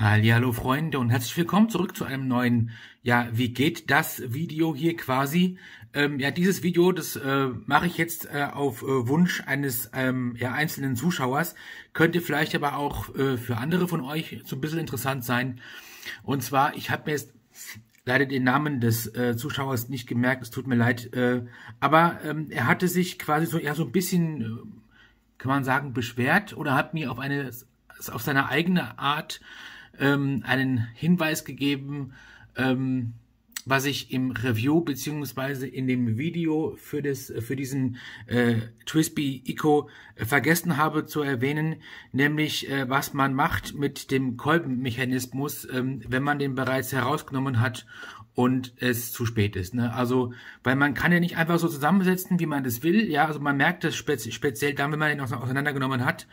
Hallo Freunde und herzlich willkommen zurück zu einem neuen, ja, wie geht das Video hier quasi. Ähm, ja, dieses Video, das äh, mache ich jetzt äh, auf äh, Wunsch eines ähm, ja, einzelnen Zuschauers. Könnte vielleicht aber auch äh, für andere von euch so ein bisschen interessant sein. Und zwar, ich habe mir jetzt leider den Namen des äh, Zuschauers nicht gemerkt, es tut mir leid. Äh, aber ähm, er hatte sich quasi so, ja, so ein bisschen, kann man sagen, beschwert oder hat mir auf eine, auf seine eigene Art ähm, einen Hinweis gegeben, ähm, was ich im Review beziehungsweise in dem Video für, das, für diesen äh, Twisby Eco äh, vergessen habe zu erwähnen, nämlich äh, was man macht mit dem Kolbenmechanismus, ähm, wenn man den bereits herausgenommen hat und es zu spät ist. Ne? Also, weil man kann ja nicht einfach so zusammensetzen, wie man das will. Ja, also man merkt das spezi speziell dann, wenn man den auseinandergenommen hat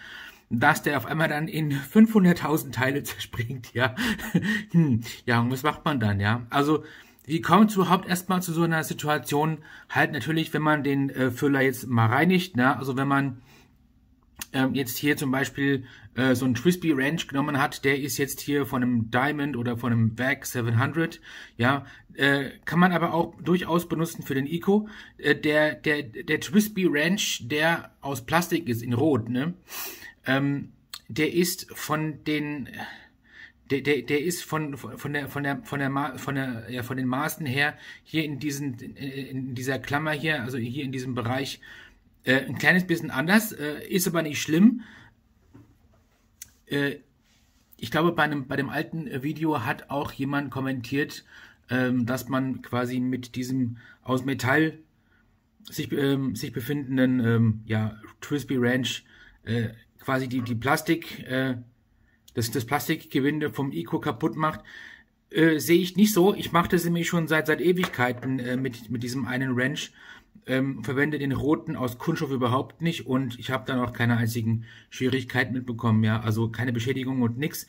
dass der auf einmal dann in 500.000 Teile zerspringt, ja. hm, ja, und was macht man dann, ja? Also, wie kommt es überhaupt erstmal zu so einer Situation? Halt natürlich, wenn man den äh, Füller jetzt mal reinigt, ne? Also, wenn man ähm, jetzt hier zum Beispiel äh, so ein Twisby Wrench genommen hat, der ist jetzt hier von einem Diamond oder von einem VAC 700, ja, äh, kann man aber auch durchaus benutzen für den Eco. Äh, der, der, der Twisby Wrench, der aus Plastik ist, in Rot, ne, ähm, der ist von den der, der, der ist von, von der von der von der von der ja von den Maßen her hier in diesen in dieser Klammer hier also hier in diesem Bereich äh, ein kleines bisschen anders äh, ist aber nicht schlimm. Äh, ich glaube bei einem bei dem alten Video hat auch jemand kommentiert ähm, dass man quasi mit diesem aus Metall sich ähm, sich befindenden ähm, ja Twisby Ranch äh, quasi die, die Plastik, äh, das, das Plastikgewinde vom Eco kaputt macht, äh, sehe ich nicht so. Ich mache das nämlich schon seit, seit Ewigkeiten äh, mit, mit diesem einen Wrench. Ähm, verwende den roten aus Kunststoff überhaupt nicht und ich habe dann auch keine einzigen Schwierigkeiten mitbekommen, ja, also keine Beschädigung und nix.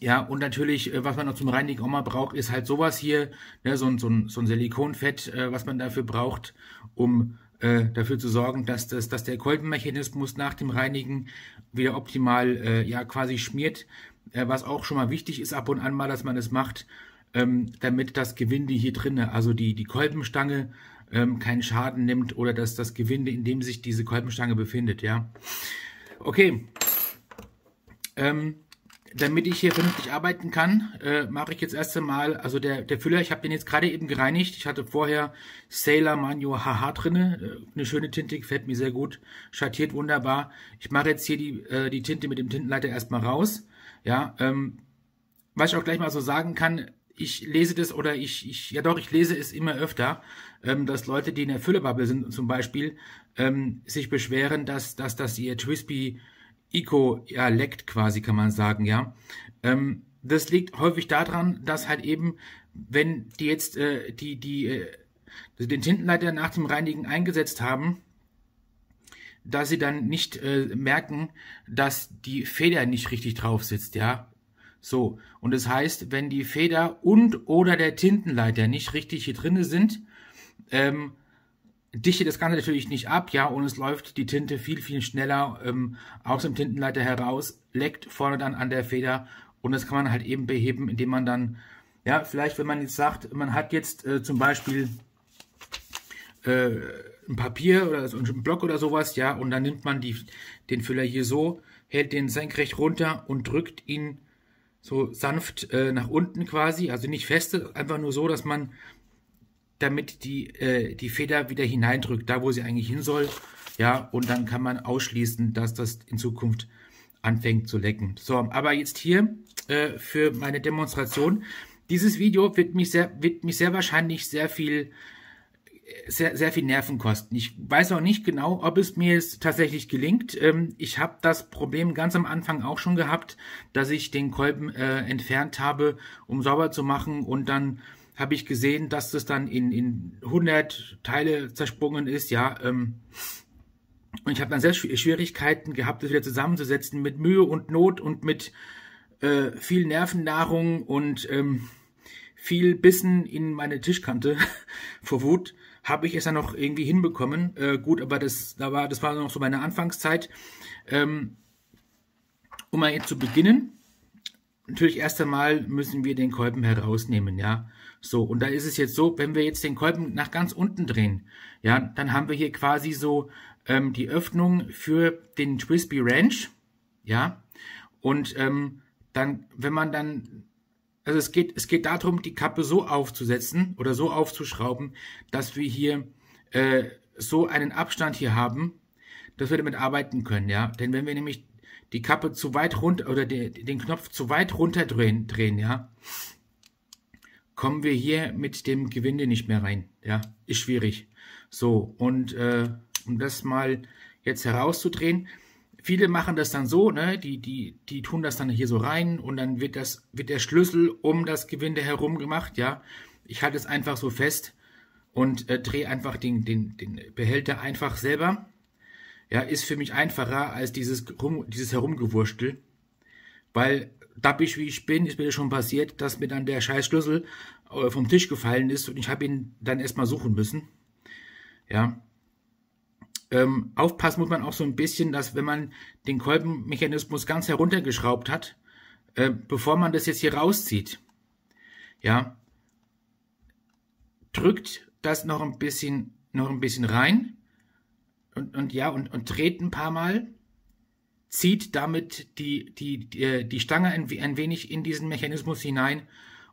Ja, und natürlich, äh, was man noch zum Reinigen auch mal braucht, ist halt sowas hier, ne, so, ein so, so ein Silikonfett, äh, was man dafür braucht, um äh, dafür zu sorgen, dass, das, dass der Kolbenmechanismus nach dem Reinigen wieder optimal äh, ja quasi schmiert, äh, was auch schon mal wichtig ist ab und an mal, dass man es macht, ähm, damit das Gewinde hier drinne, also die, die Kolbenstange, ähm, keinen Schaden nimmt oder dass das Gewinde, in dem sich diese Kolbenstange befindet, ja. Okay. Ähm, damit ich hier vernünftig arbeiten kann, äh, mache ich jetzt erst einmal, also der, der Füller, ich habe den jetzt gerade eben gereinigt. Ich hatte vorher Sailor Manio HH drinne, äh, eine schöne Tinte, gefällt mir sehr gut, schattiert wunderbar. Ich mache jetzt hier die, äh, die Tinte mit dem Tintenleiter erstmal raus. Ja, ähm, was ich auch gleich mal so sagen kann, ich lese das oder ich, ich ja doch, ich lese es immer öfter, ähm, dass Leute, die in der Füllebubble sind zum Beispiel, ähm, sich beschweren, dass, dass, dass ihr Twispy Eco ja, leckt quasi, kann man sagen, ja. Ähm, das liegt häufig daran, dass halt eben, wenn die jetzt äh, die, die, äh, den Tintenleiter nach dem Reinigen eingesetzt haben, dass sie dann nicht äh, merken, dass die Feder nicht richtig drauf sitzt, ja. So, und das heißt, wenn die Feder und oder der Tintenleiter nicht richtig hier drinne sind, ähm, dichte das Ganze natürlich nicht ab, ja, und es läuft die Tinte viel, viel schneller ähm, aus dem Tintenleiter heraus, leckt vorne dann an der Feder und das kann man halt eben beheben, indem man dann, ja, vielleicht, wenn man jetzt sagt, man hat jetzt äh, zum Beispiel äh, ein Papier oder so ein Block oder sowas, ja, und dann nimmt man die, den Füller hier so, hält den senkrecht runter und drückt ihn so sanft äh, nach unten quasi, also nicht feste, einfach nur so, dass man damit die, äh, die Feder wieder hineindrückt, da wo sie eigentlich hin soll. Ja, und dann kann man ausschließen, dass das in Zukunft anfängt zu lecken. So, aber jetzt hier äh, für meine Demonstration. Dieses Video wird mich sehr, wird mich sehr wahrscheinlich sehr viel, sehr, sehr viel Nerven kosten. Ich weiß auch nicht genau, ob es mir jetzt tatsächlich gelingt. Ähm, ich habe das Problem ganz am Anfang auch schon gehabt, dass ich den Kolben äh, entfernt habe, um sauber zu machen und dann habe ich gesehen, dass das dann in, in 100 Teile zersprungen ist, ja. Ähm, und ich habe dann sehr Schwierigkeiten gehabt, das wieder zusammenzusetzen mit Mühe und Not und mit äh, viel Nervennahrung und ähm, viel Bissen in meine Tischkante vor Wut habe ich es dann noch irgendwie hinbekommen. Äh, gut, aber das, da war, das war noch so meine Anfangszeit. Ähm, um mal jetzt zu beginnen, natürlich erst einmal müssen wir den Kolben herausnehmen, ja. So, und da ist es jetzt so, wenn wir jetzt den Kolben nach ganz unten drehen, ja, dann haben wir hier quasi so ähm, die Öffnung für den Twisby Ranch, ja. Und ähm, dann, wenn man dann, also es geht, es geht darum, die Kappe so aufzusetzen oder so aufzuschrauben, dass wir hier äh, so einen Abstand hier haben, dass wir damit arbeiten können, ja. Denn wenn wir nämlich die Kappe zu weit runter oder die, den Knopf zu weit runter drehen, drehen, ja, kommen wir hier mit dem Gewinde nicht mehr rein. Ja, ist schwierig. So, und äh, um das mal jetzt herauszudrehen, viele machen das dann so, ne, die, die, die tun das dann hier so rein und dann wird das, wird der Schlüssel um das Gewinde herum gemacht, ja. Ich halte es einfach so fest und äh, drehe einfach den, den, den Behälter einfach selber. Ja, ist für mich einfacher als dieses, dieses Herumgewurstel, weil dappig wie ich bin, ist mir schon passiert, dass mir dann der Scheißschlüssel äh, vom Tisch gefallen ist und ich habe ihn dann erstmal suchen müssen. Ja. Ähm, aufpassen muss man auch so ein bisschen, dass wenn man den Kolbenmechanismus ganz heruntergeschraubt hat, äh, bevor man das jetzt hier rauszieht, ja, drückt das noch ein bisschen, noch ein bisschen rein und, und ja, und, und dreht ein paar Mal zieht damit die, die, die, äh, die Stange ein, ein wenig in diesen Mechanismus hinein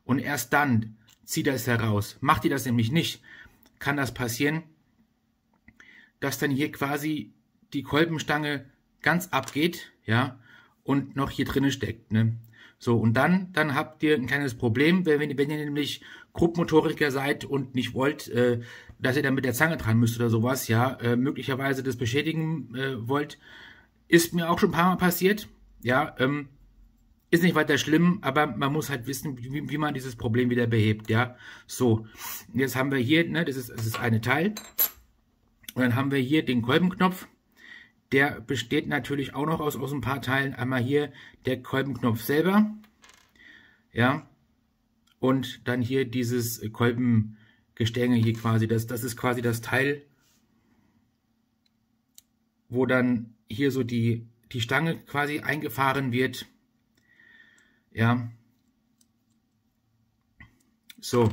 und erst dann zieht er es heraus. Macht ihr das nämlich nicht, kann das passieren, dass dann hier quasi die Kolbenstange ganz abgeht, ja, und noch hier drinnen steckt, ne. So, und dann, dann habt ihr ein kleines Problem, wenn, wenn ihr nämlich Grobmotoriker seid und nicht wollt, äh, dass ihr dann mit der Zange dran müsst oder sowas, ja, äh, möglicherweise das beschädigen äh, wollt, ist mir auch schon ein paar Mal passiert. Ja, ähm, ist nicht weiter schlimm, aber man muss halt wissen, wie, wie man dieses Problem wieder behebt. Ja, so. Jetzt haben wir hier, ne, das ist, das ist eine Teil. Und dann haben wir hier den Kolbenknopf. Der besteht natürlich auch noch aus, aus ein paar Teilen. Einmal hier der Kolbenknopf selber. Ja. Und dann hier dieses Kolbengestänge hier quasi. Das, das ist quasi das Teil, wo dann hier so die, die Stange quasi eingefahren wird. Ja. So.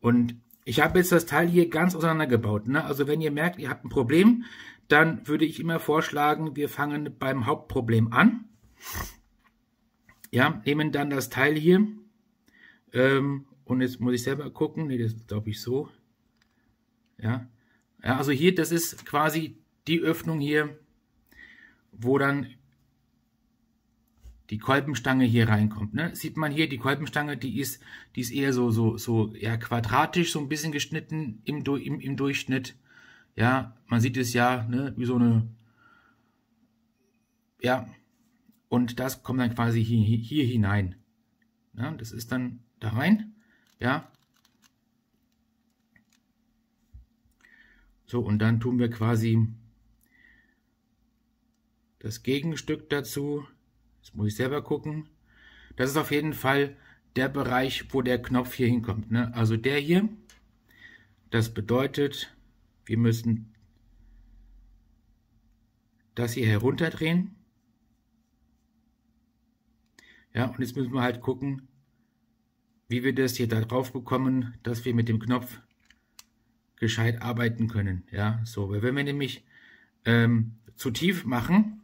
Und ich habe jetzt das Teil hier ganz auseinandergebaut. Ne? Also wenn ihr merkt, ihr habt ein Problem, dann würde ich immer vorschlagen, wir fangen beim Hauptproblem an. Ja, nehmen dann das Teil hier. Ähm, und jetzt muss ich selber gucken. Ne, das glaube ich so. Ja. ja, also hier, das ist quasi die Öffnung hier wo dann die Kolbenstange hier reinkommt. Ne? Sieht man hier, die Kolbenstange, die ist, die ist eher so, so, so eher quadratisch, so ein bisschen geschnitten im, im, im Durchschnitt. Ja, man sieht es ja, ne, wie so eine, ja, und das kommt dann quasi hier, hier hinein. Ja, das ist dann da rein, ja. So, und dann tun wir quasi das Gegenstück dazu, das muss ich selber gucken. Das ist auf jeden Fall der Bereich, wo der Knopf hier hinkommt. Ne? Also der hier, das bedeutet, wir müssen das hier herunterdrehen. Ja, und jetzt müssen wir halt gucken, wie wir das hier da drauf bekommen, dass wir mit dem Knopf gescheit arbeiten können. Ja, so, weil wenn wir nämlich ähm, zu tief machen,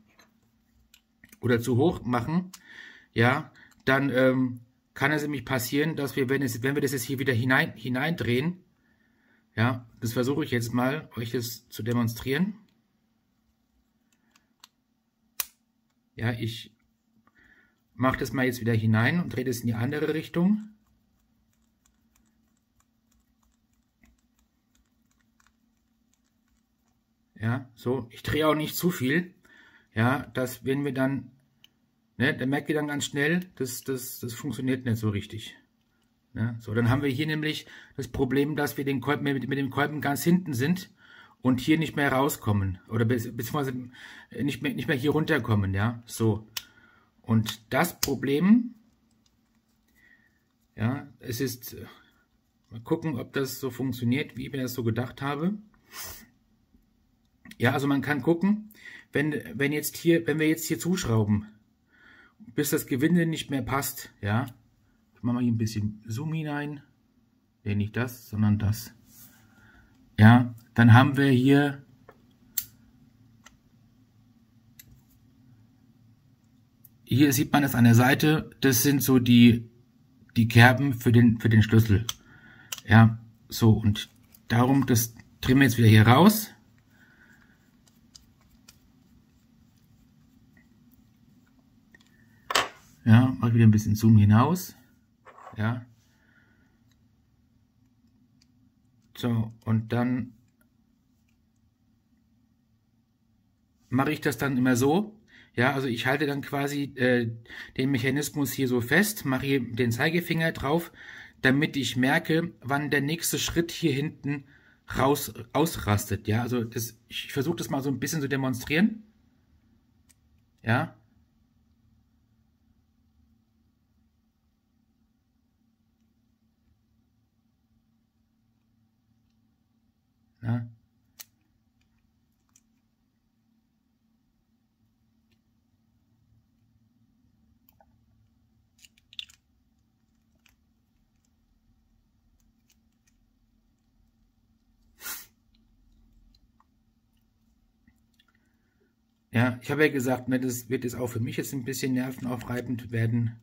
oder zu hoch machen, ja, dann ähm, kann es nämlich passieren, dass wir, wenn, es, wenn wir das jetzt hier wieder hinein, hineindrehen, ja, das versuche ich jetzt mal, euch das zu demonstrieren. Ja, ich mache das mal jetzt wieder hinein und drehe das in die andere Richtung. Ja, so. Ich drehe auch nicht zu viel ja, dass wenn wir dann, ne, dann merkt ihr dann ganz schnell, dass das, das funktioniert nicht so richtig. Ne? So, dann haben wir hier nämlich das Problem, dass wir den Kolben, mit, mit dem Kolben ganz hinten sind und hier nicht mehr rauskommen oder beziehungsweise nicht mehr, nicht mehr hier runterkommen, ja, so. Und das Problem, ja, es ist, mal gucken, ob das so funktioniert, wie ich mir das so gedacht habe. Ja, also man kann gucken, wenn, wenn jetzt hier, wenn wir jetzt hier zuschrauben, bis das Gewinde nicht mehr passt. Ja, ich mache mal hier ein bisschen Zoom hinein. Ne, nicht das, sondern das. Ja, dann haben wir hier hier sieht man es an der Seite, das sind so die, die Kerben für den, für den Schlüssel. Ja, so und darum, das drehen wir jetzt wieder hier raus. Ja, mal wieder ein bisschen Zoom hinaus. Ja. So, und dann mache ich das dann immer so. Ja, also ich halte dann quasi äh, den Mechanismus hier so fest, mache hier den Zeigefinger drauf, damit ich merke, wann der nächste Schritt hier hinten raus ausrastet. Ja, also das, ich versuche das mal so ein bisschen zu demonstrieren. Ja, Ja. Ja, ich habe ja gesagt, ne, das wird jetzt auch für mich jetzt ein bisschen nervenaufreibend werden.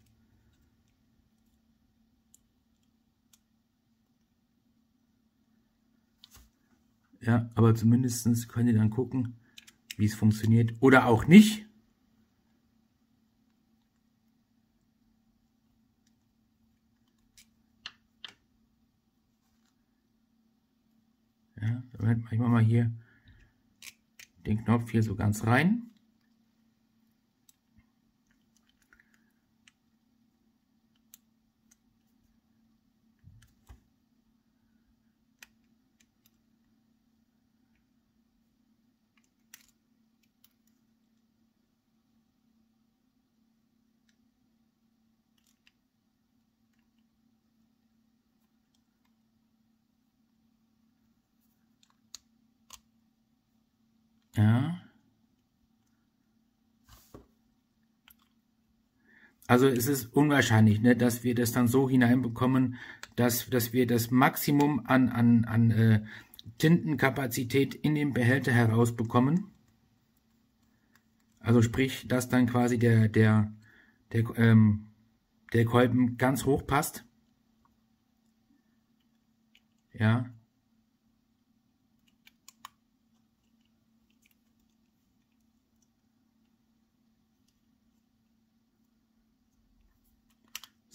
Ja, aber zumindest könnt ihr dann gucken, wie es funktioniert. Oder auch nicht. Ja, damit mache ich mal hier den Knopf hier so ganz rein. Ja. Also es ist unwahrscheinlich, ne, dass wir das dann so hineinbekommen, dass, dass wir das Maximum an, an, an äh, Tintenkapazität in dem Behälter herausbekommen. Also sprich, dass dann quasi der, der, der, ähm, der Kolben ganz hoch passt. Ja.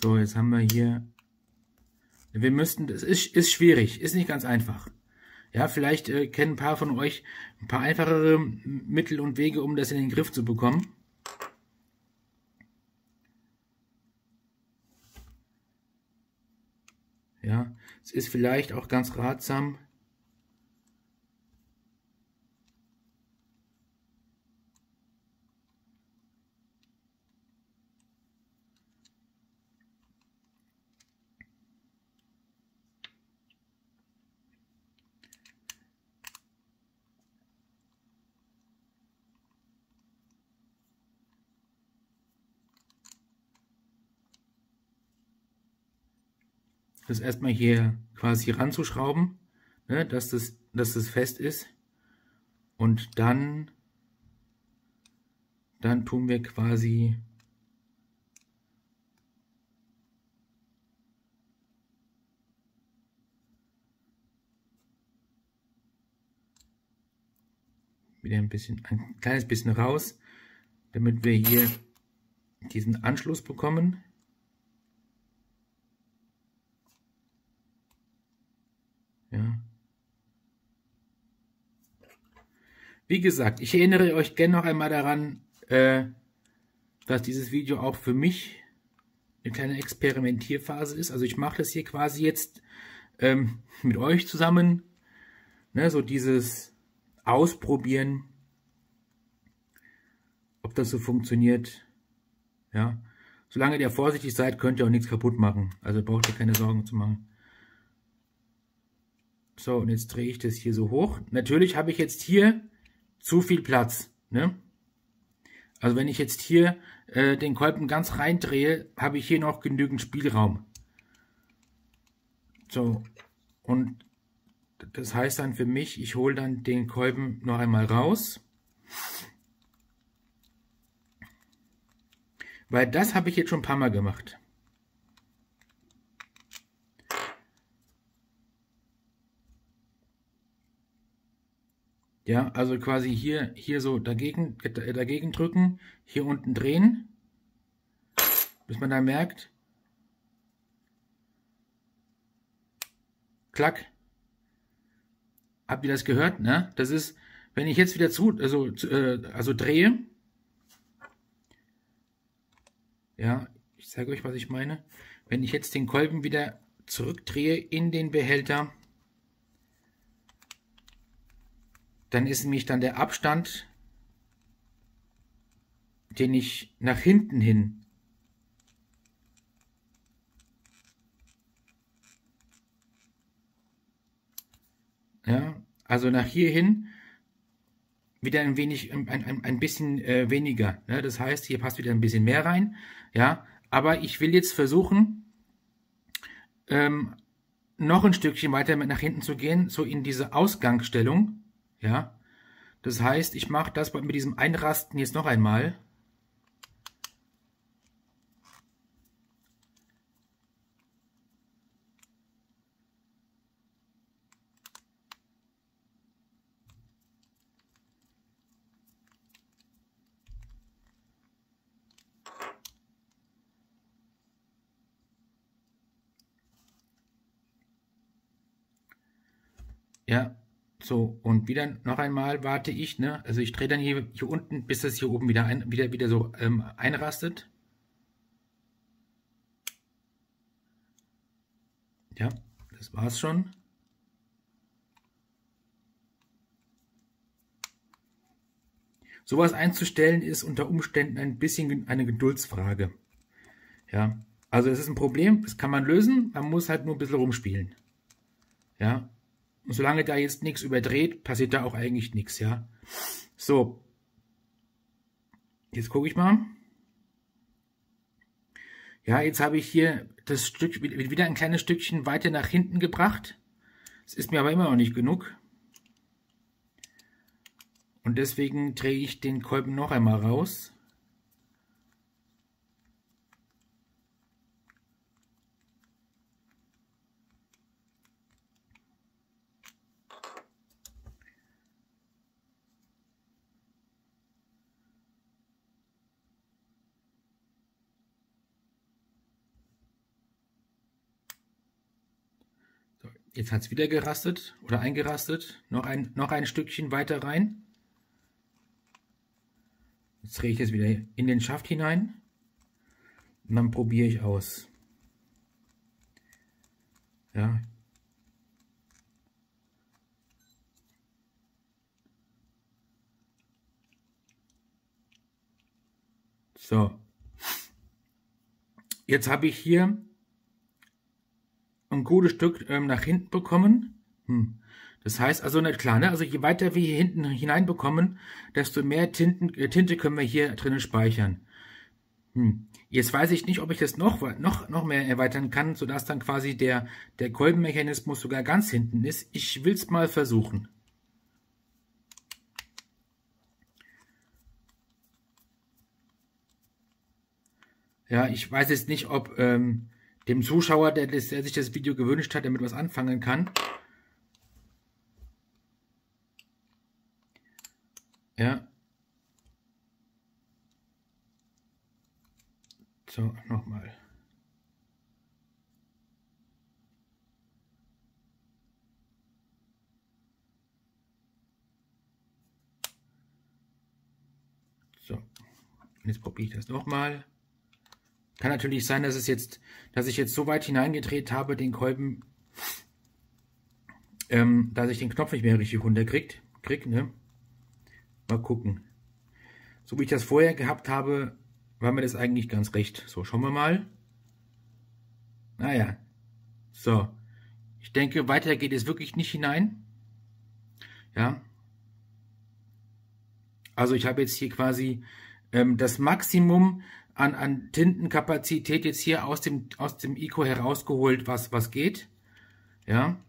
So, jetzt haben wir hier, wir müssten, das ist, ist schwierig, ist nicht ganz einfach. Ja, vielleicht äh, kennen ein paar von euch ein paar einfachere Mittel und Wege, um das in den Griff zu bekommen. Ja, es ist vielleicht auch ganz ratsam, das erstmal hier quasi ranzuschrauben, ne, dass, das, dass das fest ist. Und dann, dann tun wir quasi wieder ein bisschen, ein kleines bisschen raus, damit wir hier diesen Anschluss bekommen. Ja. Wie gesagt, ich erinnere euch gerne noch einmal daran, äh, dass dieses Video auch für mich eine kleine Experimentierphase ist. Also ich mache das hier quasi jetzt ähm, mit euch zusammen. Ne, so dieses Ausprobieren, ob das so funktioniert. Ja, solange ihr vorsichtig seid, könnt ihr auch nichts kaputt machen. Also braucht ihr keine Sorgen zu machen. So, und jetzt drehe ich das hier so hoch. Natürlich habe ich jetzt hier zu viel Platz. Ne? Also wenn ich jetzt hier äh, den Kolben ganz reindrehe, habe ich hier noch genügend Spielraum. So, und das heißt dann für mich, ich hole dann den Kolben noch einmal raus. Weil das habe ich jetzt schon ein paar Mal gemacht. Ja, also quasi hier, hier so dagegen, dagegen drücken, hier unten drehen, bis man dann merkt, klack. Habt ihr das gehört? Ne? Das ist, wenn ich jetzt wieder zu, also, äh, also drehe, ja, ich zeige euch, was ich meine. Wenn ich jetzt den Kolben wieder zurückdrehe in den Behälter, dann ist nämlich dann der Abstand, den ich nach hinten hin ja, also nach hier hin wieder ein wenig, ein, ein, ein bisschen äh, weniger. Ne? Das heißt, hier passt wieder ein bisschen mehr rein. Ja, aber ich will jetzt versuchen, ähm, noch ein Stückchen weiter mit nach hinten zu gehen, so in diese Ausgangsstellung. Ja, das heißt, ich mache das mit diesem Einrasten jetzt noch einmal. Ja, so, und wieder noch einmal warte ich, ne? Also ich drehe dann hier, hier unten, bis das hier oben wieder, ein, wieder, wieder so ähm, einrastet. Ja, das war's schon. Sowas einzustellen ist unter Umständen ein bisschen eine Geduldsfrage. Ja, also es ist ein Problem, das kann man lösen, man muss halt nur ein bisschen rumspielen. Ja, und solange da jetzt nichts überdreht, passiert da auch eigentlich nichts, ja. So. Jetzt gucke ich mal. Ja, jetzt habe ich hier das Stück wieder ein kleines Stückchen weiter nach hinten gebracht. Es ist mir aber immer noch nicht genug. Und deswegen drehe ich den Kolben noch einmal raus. Jetzt hat es wieder gerastet oder eingerastet. Noch ein, noch ein Stückchen weiter rein. Jetzt drehe ich es wieder in den Schaft hinein. Und dann probiere ich aus. Ja. So. Jetzt habe ich hier ein gutes Stück ähm, nach hinten bekommen. Hm. Das heißt also nicht klar, ne? Also je weiter wir hier hinten hineinbekommen, desto mehr Tinten, äh, Tinte können wir hier drinnen speichern. Hm. Jetzt weiß ich nicht, ob ich das noch, noch, noch mehr erweitern kann, sodass dann quasi der, der Kolbenmechanismus sogar ganz hinten ist. Ich will es mal versuchen. Ja, ich weiß jetzt nicht, ob ähm, dem Zuschauer, der, der sich das Video gewünscht hat, damit was anfangen kann. Ja. So, nochmal. So, jetzt probiere ich das nochmal. Kann natürlich sein, dass es jetzt, dass ich jetzt so weit hineingedreht habe, den Kolben, ähm, dass ich den Knopf nicht mehr richtig runterkriegt, krieg, ne? Mal gucken. So wie ich das vorher gehabt habe, war mir das eigentlich ganz recht. So, schauen wir mal. Naja. So. Ich denke, weiter geht es wirklich nicht hinein. Ja. Also ich habe jetzt hier quasi ähm, das Maximum an, an Tintenkapazität jetzt hier aus dem, aus dem ICO herausgeholt, was, was geht. Ja.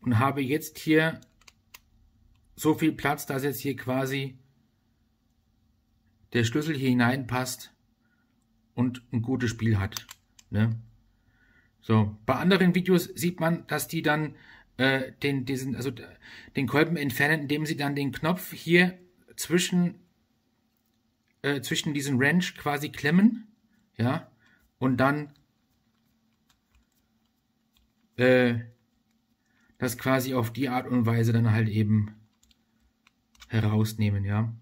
Und habe jetzt hier so viel Platz, dass jetzt hier quasi der Schlüssel hier hineinpasst und ein gutes Spiel hat. Ne? So, bei anderen Videos sieht man, dass die dann äh, den, diesen, also den Kolben entfernen, indem sie dann den Knopf hier zwischen, äh, zwischen diesen Wrench quasi klemmen, ja, und dann äh, das quasi auf die Art und Weise dann halt eben herausnehmen, ja.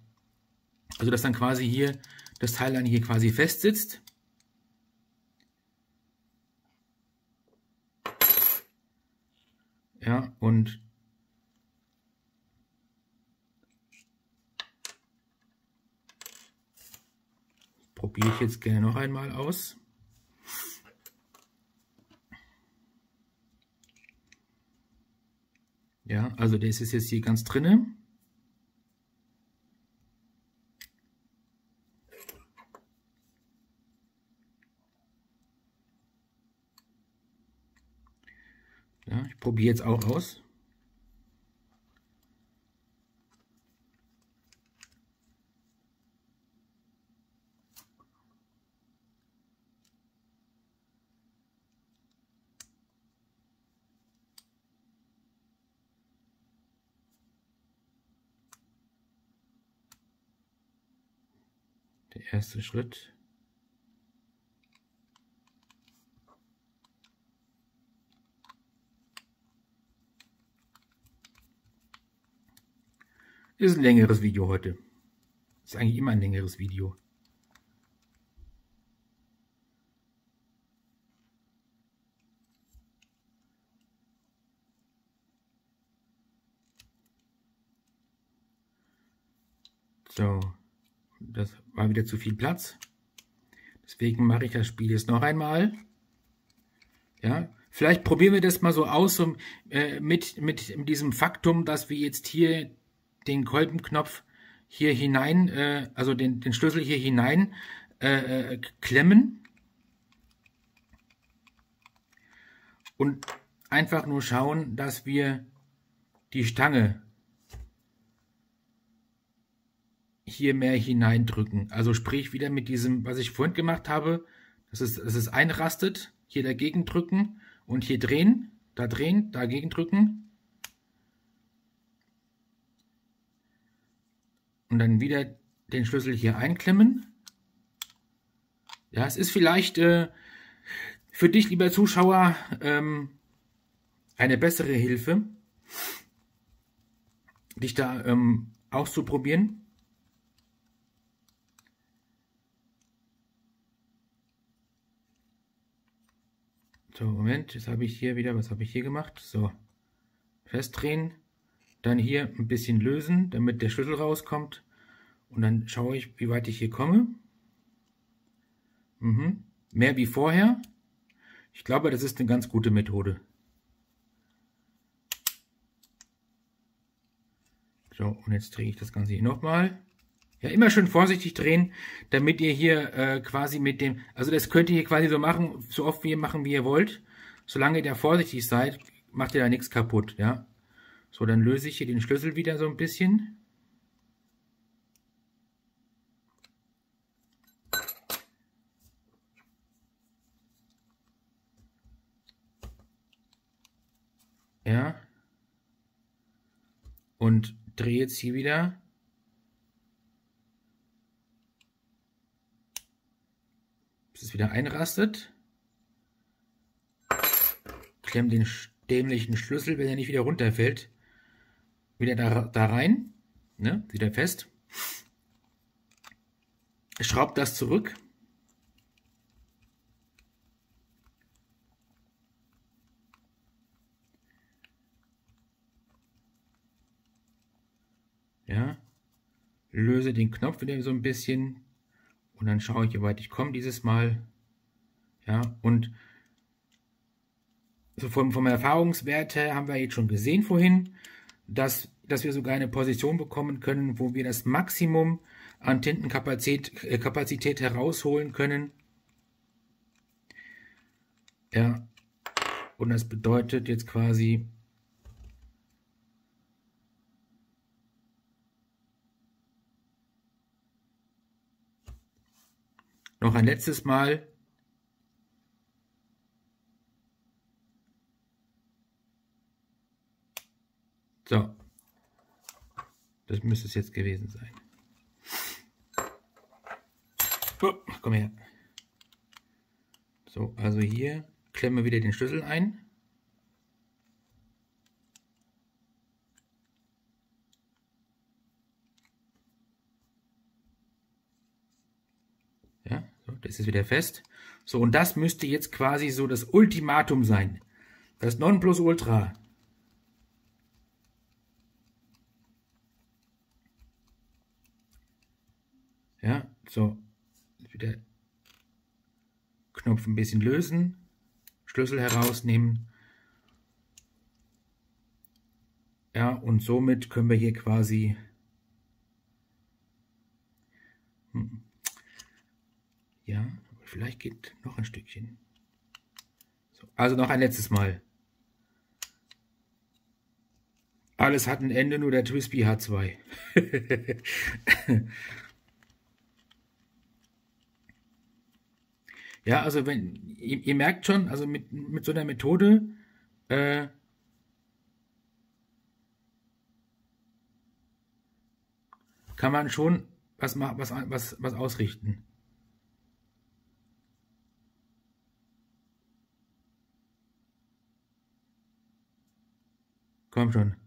Also dass dann quasi hier das Teil dann hier quasi fest sitzt. Ja, und probiere ich jetzt gerne noch einmal aus. Ja, also das ist jetzt hier ganz drinne. Ja, ich probiere jetzt auch aus. Der erste Schritt. Ist ein längeres Video heute. Ist eigentlich immer ein längeres Video. So, das war wieder zu viel Platz. Deswegen mache ich das Spiel jetzt noch einmal. Ja, vielleicht probieren wir das mal so aus, so, äh, mit, mit diesem Faktum, dass wir jetzt hier den Kolbenknopf hier hinein, äh, also den, den Schlüssel hier hinein äh, äh, klemmen und einfach nur schauen, dass wir die Stange hier mehr hineindrücken. Also sprich wieder mit diesem, was ich vorhin gemacht habe, dass es, dass es einrastet, hier dagegen drücken und hier drehen, da drehen, dagegen drücken und dann wieder den Schlüssel hier einklemmen. Ja, es ist vielleicht äh, für dich, lieber Zuschauer, ähm, eine bessere Hilfe, dich da ähm, auszuprobieren. So, Moment, jetzt habe ich hier wieder, was habe ich hier gemacht? So, festdrehen. Dann hier ein bisschen lösen, damit der Schlüssel rauskommt. Und dann schaue ich, wie weit ich hier komme. Mhm. Mehr wie vorher. Ich glaube, das ist eine ganz gute Methode. So, und jetzt drehe ich das Ganze hier nochmal. Ja, immer schön vorsichtig drehen, damit ihr hier äh, quasi mit dem, also das könnt ihr hier quasi so machen, so oft wie ihr machen, wie ihr wollt. Solange ihr da vorsichtig seid, macht ihr da nichts kaputt, ja. So, dann löse ich hier den Schlüssel wieder so ein bisschen. Ja. Und drehe jetzt hier wieder. Bis es wieder einrastet. Klemm den dämlichen Schlüssel, wenn er nicht wieder runterfällt wieder da, da rein, ne, wieder fest. Schraubt das zurück. Ja, löse den Knopf wieder so ein bisschen und dann schaue ich, wie weit ich komme dieses Mal. Ja, und so vom, vom Erfahrungswert her haben wir jetzt schon gesehen vorhin, dass dass wir sogar eine Position bekommen können, wo wir das Maximum an Tintenkapazität äh, Kapazität herausholen können. Ja, und das bedeutet jetzt quasi, noch ein letztes Mal So. Das müsste es jetzt gewesen sein. Oh, komm her. So, also hier klemmen wir wieder den Schlüssel ein. Ja, so, das ist wieder fest. So, und das müsste jetzt quasi so das Ultimatum sein. Das Nonplusultra. Ja, so. Wieder Knopf ein bisschen lösen, Schlüssel herausnehmen. Ja, und somit können wir hier quasi ja, vielleicht geht noch ein Stückchen. So, also noch ein letztes Mal. Alles hat ein Ende, nur der hat zwei. Ja, also wenn ihr, ihr merkt schon, also mit, mit so einer Methode äh, kann man schon was, was, was, was ausrichten. Komm schon.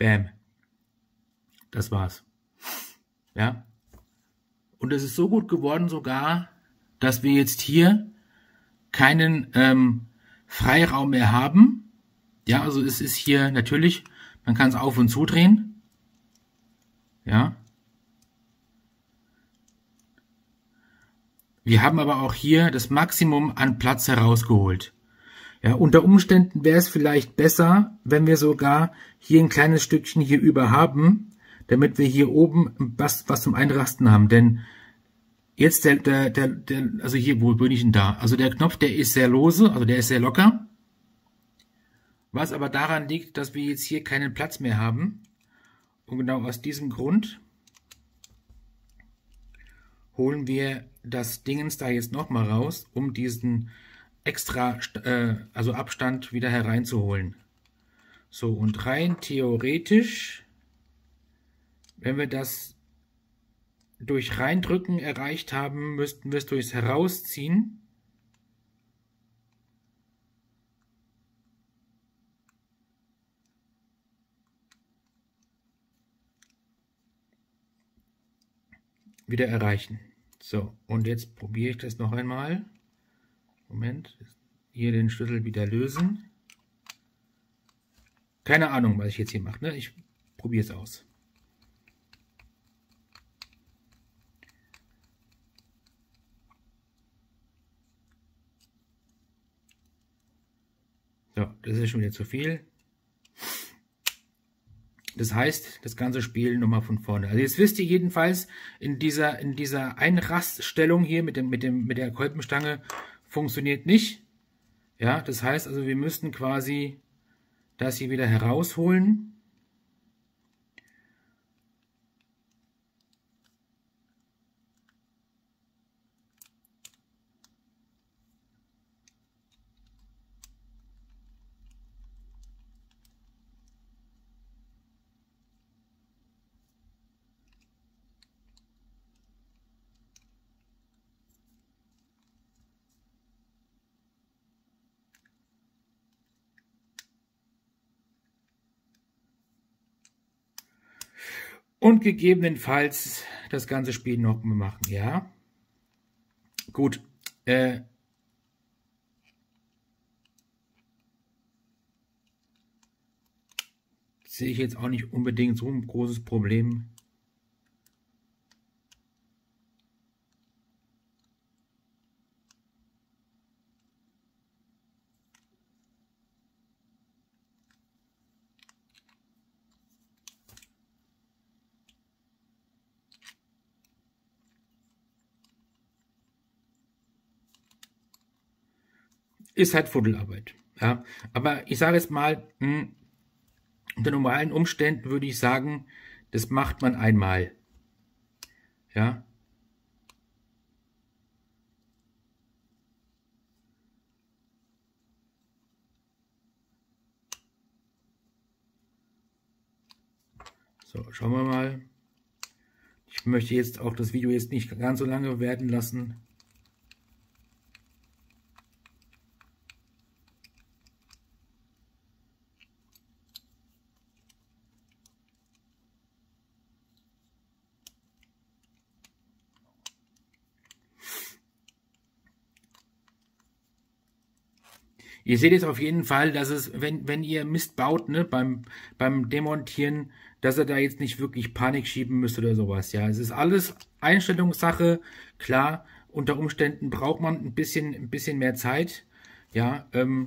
Bam. Das war's. Ja. Und es ist so gut geworden sogar, dass wir jetzt hier keinen ähm, Freiraum mehr haben. Ja, also es ist hier natürlich, man kann es auf und zudrehen. Ja. Wir haben aber auch hier das Maximum an Platz herausgeholt. Ja, unter Umständen wäre es vielleicht besser, wenn wir sogar hier ein kleines Stückchen hier über haben, damit wir hier oben was, was zum Einrasten haben. Denn jetzt der, der, der, der, also hier, wo bin ich denn da? Also der Knopf, der ist sehr lose, also der ist sehr locker. Was aber daran liegt, dass wir jetzt hier keinen Platz mehr haben. Und genau aus diesem Grund holen wir das Dingens da jetzt nochmal raus, um diesen extra, äh, also Abstand wieder hereinzuholen. So, und rein theoretisch, wenn wir das durch Reindrücken erreicht haben, müssten wir es durchs Herausziehen wieder erreichen. So, und jetzt probiere ich das noch einmal. Moment, hier den Schlüssel wieder lösen. Keine Ahnung, was ich jetzt hier mache. Ne? Ich probiere es aus. So, das ist schon wieder zu viel. Das heißt, das ganze Spiel nochmal von vorne. Also jetzt wisst ihr jedenfalls, in dieser, in dieser Einraststellung hier mit, dem, mit, dem, mit der Kolbenstange funktioniert nicht. Ja, das heißt also, wir müssten quasi das hier wieder herausholen. Und gegebenenfalls das ganze Spiel noch machen, ja. Gut. Äh, sehe ich jetzt auch nicht unbedingt so ein großes Problem. Ist halt Fuddelarbeit. Ja, aber ich sage jetzt mal, hm, unter normalen Umständen würde ich sagen, das macht man einmal. Ja. So, schauen wir mal. Ich möchte jetzt auch das Video jetzt nicht ganz so lange werden lassen. Ihr seht jetzt auf jeden Fall, dass es, wenn, wenn ihr Mist baut, ne, beim, beim Demontieren, dass er da jetzt nicht wirklich Panik schieben müsst oder sowas. Ja, es ist alles Einstellungssache. Klar, unter Umständen braucht man ein bisschen, ein bisschen mehr Zeit. Ja, ähm,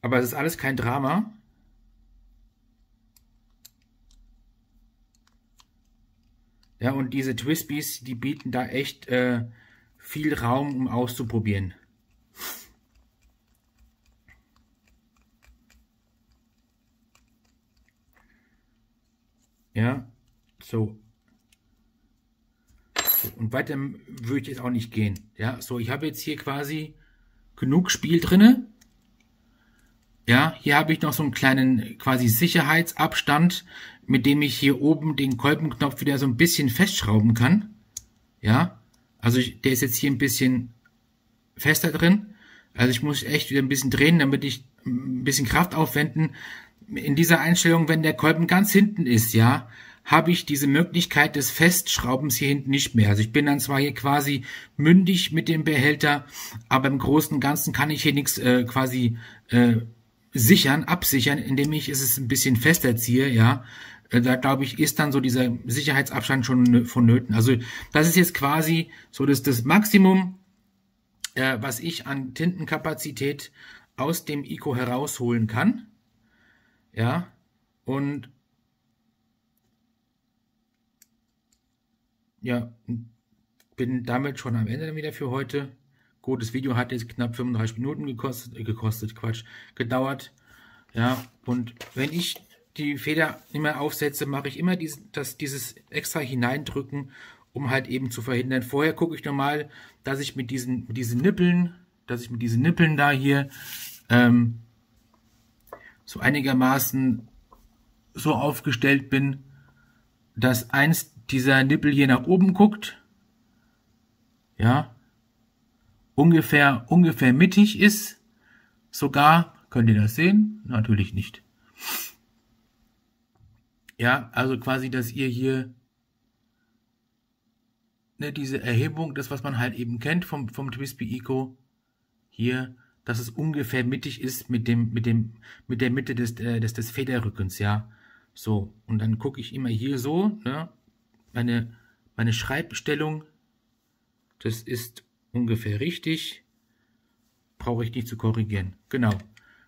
aber es ist alles kein Drama. Ja, und diese Twispies, die bieten da echt äh, viel Raum, um auszuprobieren. Ja, so. so. Und weiter würde ich jetzt auch nicht gehen. Ja, so, ich habe jetzt hier quasi genug Spiel drinne. Ja, hier habe ich noch so einen kleinen quasi Sicherheitsabstand, mit dem ich hier oben den Kolbenknopf wieder so ein bisschen festschrauben kann. Ja, also ich, der ist jetzt hier ein bisschen fester drin. Also ich muss echt wieder ein bisschen drehen, damit ich ein bisschen Kraft aufwenden. In dieser Einstellung, wenn der Kolben ganz hinten ist, ja, habe ich diese Möglichkeit des Festschraubens hier hinten nicht mehr. Also ich bin dann zwar hier quasi mündig mit dem Behälter, aber im Großen und Ganzen kann ich hier nichts äh, quasi äh, sichern, absichern, indem ich es ein bisschen fester ziehe, ja. Äh, da glaube ich, ist dann so dieser Sicherheitsabstand schon vonnöten. Also das ist jetzt quasi so das, das Maximum, äh, was ich an Tintenkapazität aus dem ICO herausholen kann. Ja, und ja, bin damit schon am Ende wieder für heute. Gut, das Video hat jetzt knapp 35 Minuten gekostet, äh, gekostet, Quatsch, gedauert. Ja, und wenn ich die Feder immer aufsetze, mache ich immer dies, das, dieses extra hineindrücken, um halt eben zu verhindern. Vorher gucke ich normal, dass ich mit diesen, mit diesen Nippeln, dass ich mit diesen Nippeln da hier ähm, so einigermaßen so aufgestellt bin, dass eins dieser Nippel hier nach oben guckt. Ja, ungefähr, ungefähr mittig ist. Sogar, könnt ihr das sehen? Natürlich nicht. Ja, also quasi, dass ihr hier ne, diese Erhebung, das was man halt eben kennt vom, vom Twisby Eco, hier, dass es ungefähr mittig ist mit dem, mit dem, mit der Mitte des, äh, des, des Federrückens, ja. So, und dann gucke ich immer hier so, ne, meine, meine Schreibstellung, das ist ungefähr richtig. Brauche ich nicht zu korrigieren. Genau.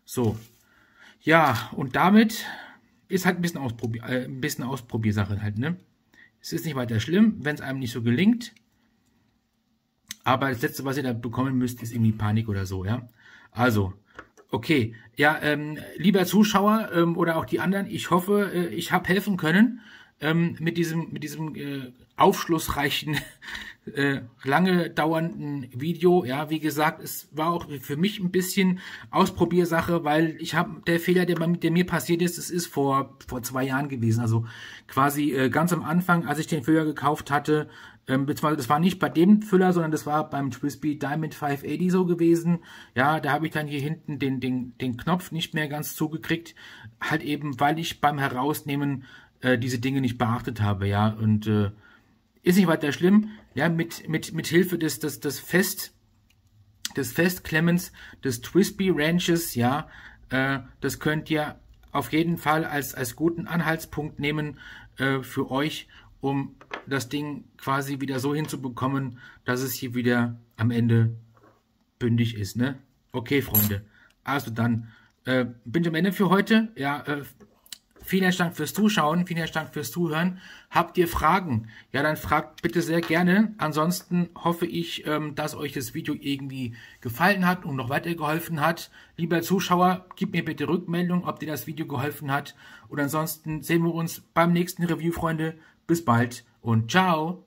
So. Ja, und damit ist halt ein bisschen, Ausprobier äh, ein bisschen Ausprobiersache halt, ne? Es ist nicht weiter schlimm, wenn es einem nicht so gelingt. Aber das Letzte, was ihr da bekommen müsst, ist irgendwie Panik oder so, ja? Also, okay. Ja, ähm, lieber Zuschauer ähm, oder auch die anderen, ich hoffe, äh, ich habe helfen können ähm, mit diesem, mit diesem äh, aufschlussreichen, äh, lange dauernden Video. Ja, wie gesagt, es war auch für mich ein bisschen Ausprobiersache, weil ich habe der Fehler, der, der mir passiert ist, das ist vor vor zwei Jahren gewesen. Also quasi äh, ganz am Anfang, als ich den Föhler gekauft hatte, Ähm, beziehungsweise das war nicht bei dem Füller, sondern das war beim Twisby Diamond 580 so gewesen. Ja, da habe ich dann hier hinten den, den, den Knopf nicht mehr ganz zugekriegt. Halt eben, weil ich beim Herausnehmen äh, diese Dinge nicht beachtet habe, ja. Und äh, ist nicht weiter schlimm. Ja, mit, mit, mit Hilfe des, des, des Fest, des Festklemmens des Twisby Ranches, ja, äh, das könnt ihr auf jeden Fall als, als guten Anhaltspunkt nehmen äh, für euch, um das Ding quasi wieder so hinzubekommen, dass es hier wieder am Ende bündig ist. Ne? Okay, Freunde. Also dann äh, bin ich am Ende für heute. Ja, äh, Vielen Dank fürs Zuschauen, vielen Dank fürs Zuhören. Habt ihr Fragen? Ja, dann fragt bitte sehr gerne. Ansonsten hoffe ich, ähm, dass euch das Video irgendwie gefallen hat und noch weitergeholfen hat. Lieber Zuschauer, gib mir bitte Rückmeldung, ob dir das Video geholfen hat. Und ansonsten sehen wir uns beim nächsten Review, Freunde. Bis bald und ciao.